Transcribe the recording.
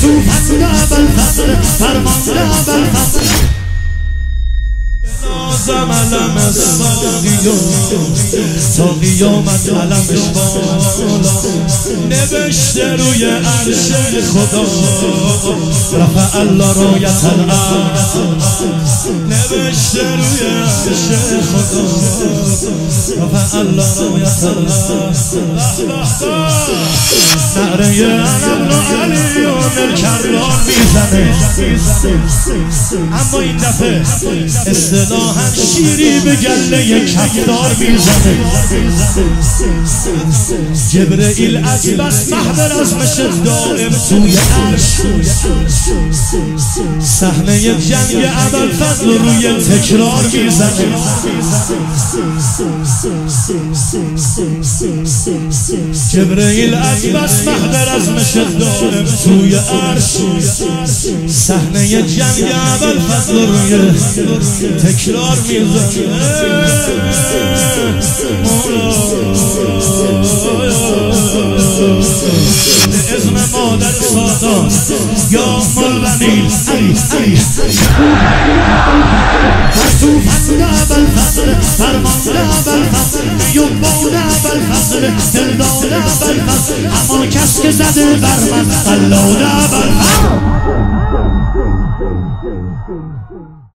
توفند ابوالفضل فرمانده ابوالفضل نازم علم ساقی تا قیامت علمش بالا نوشته روی عرش خدا رفع الله رایت الارض نوشته روی عرش خدا علم رو علیون الکرار می‌زنه اما این دفعه اصطلاحا شیری به گله کفدار می‌زنه جبرئیل از بس محبر از مشد دائم توی عرش صحنه جنگ اول فضل روی تکرار می‌زنه جبرئیل از بس محبر از مشد دائم توی عرش صحنه جنگ اول فضل روی تکرار می‌زنه ازم مادر سادات یا مولانی توفند یوبانه بل فضل دلدانه بل فضل همان کس که زده بر من قلانه بل فضل